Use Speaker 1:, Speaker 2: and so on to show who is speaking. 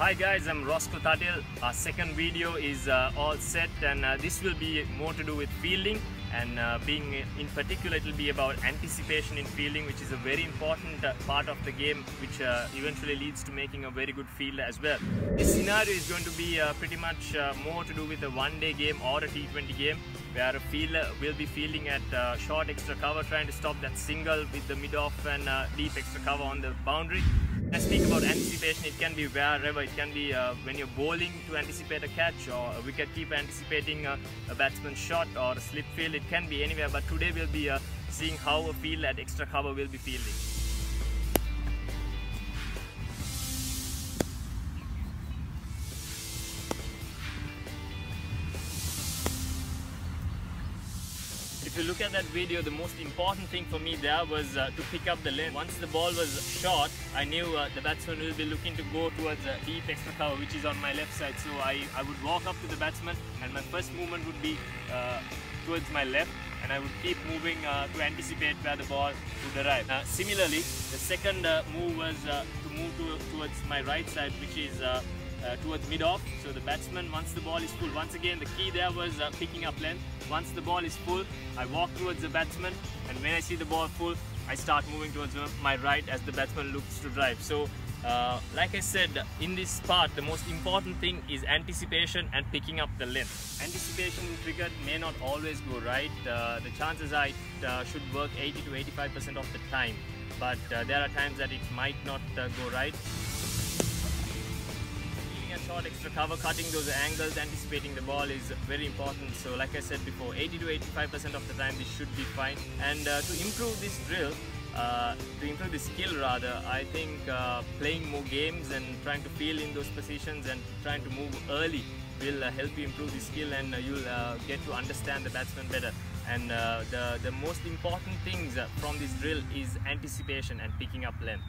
Speaker 1: Hi guys, I'm Roscoe Thattil. Our second video is uh, all set and uh, this will be more to do with fielding and uh, being in particular it will be about anticipation in fielding which is a very important uh, part of the game which uh, eventually leads to making a very good field as well. This scenario is going to be uh, pretty much more to do with a one day game or a T20 game where a fielder will be fielding at short extra cover trying to stop that single with the mid off and deep extra cover on the boundary. I speak about anticipation, it can be wherever. It can be uh, when you're bowling to anticipate a catch or a wicket keeper anticipating a, a batsman's shot or a slip field. It can be anywhere. But today we'll be uh, seeing how a field at extra cover will be fielding. If you look at that video, the most important thing for me there was uh, to pick up the length. Once the ball was short, I knew uh, the batsman will be looking to go towards uh, deep extra cover, which is on my left side. So I, I would walk up to the batsman and my first movement would be uh, towards my left and I would keep moving uh, to anticipate where the ball would arrive. Similarly, the second uh, move was uh, to move to, towards my right side, which is uh, towards mid-off. So the batsman, once the ball is full, once again the key there was uh, picking up length. Once the ball is full, I walk towards the batsman and when I see the ball full, I start moving towards my right as the batsman looks to drive. So uh, like I said, in this part, the most important thing is anticipation and picking up the length. Anticipation in cricket may not always go right. Uh, the chances are it uh, should work 80 to 85% of the time. But uh, there are times that it might not uh, go right short extra cover, cutting those angles, anticipating the ball is very important. So like I said before, 80 to 85% of the time this should be fine. And uh, to improve this drill, uh, to improve the skill rather, I think uh, playing more games and trying to feel in those positions and trying to move early will uh, help you improve the skill and uh, you'll uh, get to understand the batsman better. And the, the most important things from this drill is anticipation and picking up length.